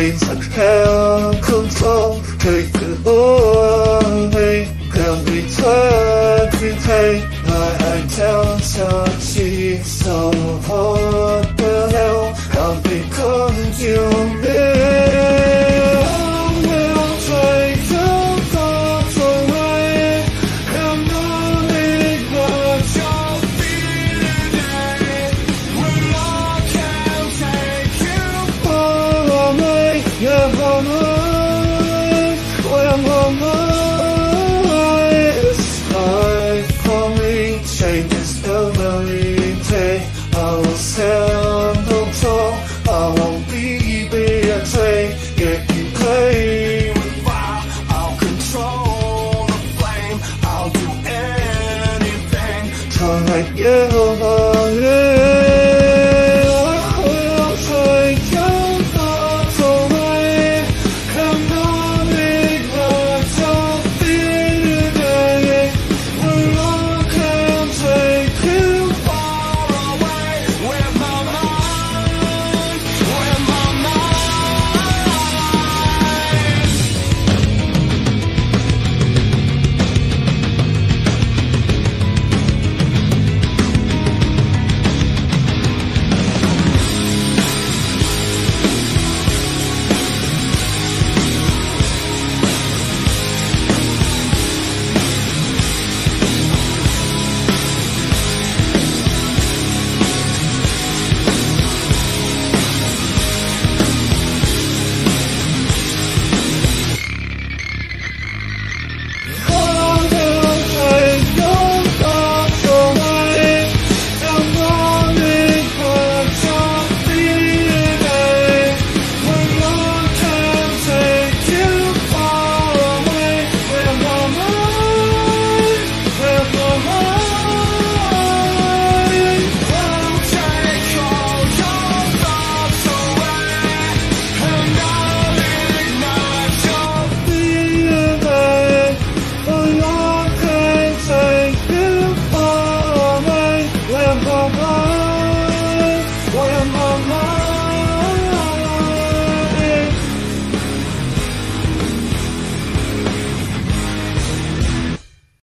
dreams I can't control Changes every day I will stand on top I won't be betrayed If you play with fire I'll control the flame I'll do anything to make you